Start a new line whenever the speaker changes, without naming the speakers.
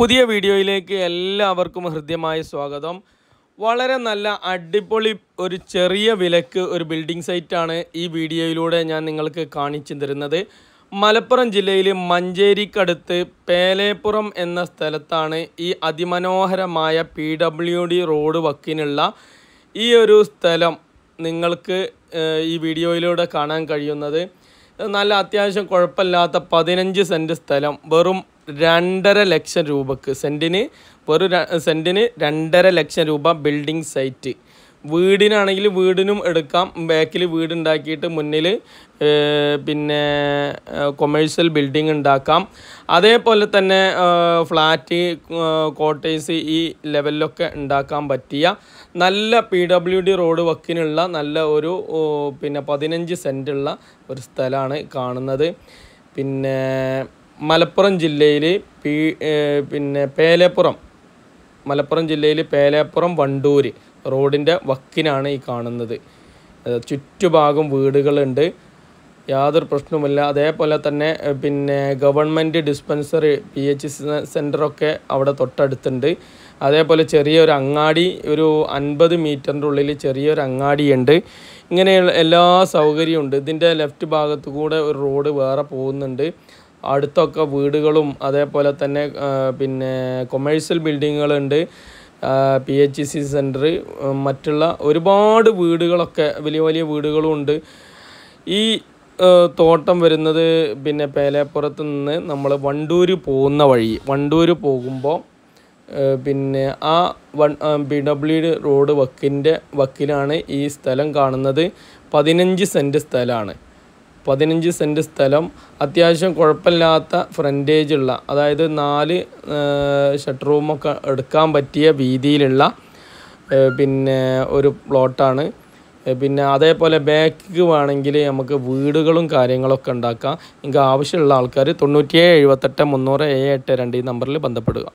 പുതിയ വീഡിയോയിലേക്ക് എല്ലാവർക്കും ഹൃദ്യമായ സ്വാഗതം. വളരെ നല്ല അടിപൊളി ഒരു ചെറിയ വിലക്ക് ഒരു ബിൽഡിംഗ് സൈറ്റാണ് ഈ വീഡിയോയിലൂടെ ഞാൻ നിങ്ങൾക്ക് കാണിച്ചു തരുന്നത് മലപ്പുറം ജില്ലയിൽ മഞ്ചേരിക്കടുത്ത് പേലേപ്പുറം എന്ന സ്ഥലത്താണ് ഈ അതിമനോഹരമായ പി ഡബ്ല്യു ഡി റോഡ് വക്കിനുള്ള ഈ ഒരു സ്ഥലം നിങ്ങൾക്ക് ഈ വീഡിയോയിലൂടെ കാണാൻ കഴിയുന്നത്. നല്ല അത്യാവശ്യം കുഴപ്പമില്ലാത്ത പതിനഞ്ച് സെന്റ് സ്ഥലം വെറും രണ്ടര ലക്ഷം രൂപക്ക് സെന്റിന് ഒരു സെന്റിന് രണ്ടര ലക്ഷം രൂപ ബിൽഡിംഗ് സൈറ്റ് വീടിനാണെങ്കിൽ വീടിനും എടുക്കാം. ബാക്കിൽ വീടുണ്ടാക്കിയിട്ട് മുന്നിൽ പിന്നെ കൊമേഴ്ഷ്യൽ ബിൽഡിംഗ് ഉണ്ടാക്കാം. അതേപോലെ തന്നെ ഫ്ലാറ്റ് കോട്ടേഴ്സ് ഈ ലെവലിലൊക്കെ ഉണ്ടാക്കാൻ പറ്റിയ നല്ല പി ഡബ്ല്യു ഡി റോഡ് വക്കിനുള്ള നല്ല ഒരു പിന്നെ പതിനഞ്ച് സെന്റുള്ള ഒരു സ്ഥലമാണ് കാണുന്നത്. പിന്നെ മലപ്പുറം ജില്ലയിൽ പി പിന്നെ പേലേപ്പുറം മലപ്പുറം ജില്ലയിൽ പേലേപ്പുറം വണ്ടൂര് റോഡിന്റെ വക്കിനാണ് ഈ കാണുന്നത്. ചുറ്റുഭാഗം വീടുകളുണ്ട്. യാതൊരു പ്രശ്നവുമില്ല. അതേപോലെ തന്നെ പിന്നെ ഗവൺമെന്റ് ഡിസ്പെൻസറി പി എച്ച് സെന്ററൊക്കെ അവിടെ തൊട്ടടുത്തുണ്ട്. അതേപോലെ ചെറിയൊരു അങ്ങാടി ഒരു അൻപത് മീറ്ററിന്റെ ഉള്ളിൽ ചെറിയൊരു അങ്ങാടിയുണ്ട്. ഇങ്ങനെയുള്ള എല്ലാ സൗകര്യവും ഉണ്ട്. ഇതിന്റെ ലെഫ്റ്റ് ഭാഗത്തു കൂടെ ഒരു റോഡ് വേറെ പോകുന്നുണ്ട്. അടുത്തൊക്കെ വീടുകളും അതേപോലെ തന്നെ പിന്നെ കൊമേഴ്സ്യൽ ബിൽഡിങ്ങുകളുണ്ട് പി എച്ച് സി സെന്റർ മറ്റുള്ള ഒരുപാട് വീടുകളൊക്കെ വലിയ വലിയ വീടുകളും ഉണ്ട്. ഈ തോട്ടം വരുന്നത് പിന്നെ പേലേപ്പുറത്ത് നിന്ന് നമ്മൾ വണ്ടൂര് പോകുന്ന വഴി വണ്ടൂര് പോകുമ്പോൾ പിന്നെ ആ വൺ ബി ഡബ്ല്യു റോഡ് വക്കിന്റെ വക്കിലാണ് ഈ സ്ഥലം കാണുന്നത്. പതിനഞ്ച് സെന്റ് സ്ഥലമാണ്. പതിനഞ്ച് സെന്റ് സ്ഥലം. അത്യാവശ്യം കുഴപ്പമില്ലാത്ത ഫ്രണ്ടേജ് ഉള്ള അതായത് നാല് ഷട്ട് റൂമൊക്കെ എടുക്കാൻ പറ്റിയ വീതിയിലുള്ള പിന്നെ ഒരു പ്ലോട്ടാണ് പിന്നെ അതേപോലെ ബാക്കിക്ക് വേണമെങ്കിൽ നമുക്ക് വീടുകളും കാര്യങ്ങളൊക്കെ ഉണ്ടാക്കാം. നിങ്ങൾക്ക് ആവശ്യമുള്ള ആൾക്കാർ തൊണ്ണൂറ്റിയേഴ് എഴുപത്തെട്ട് മുന്നൂറ് ഏഴ് എട്ട് രണ്ട് ഈ നമ്പറിൽ ബന്ധപ്പെടുക.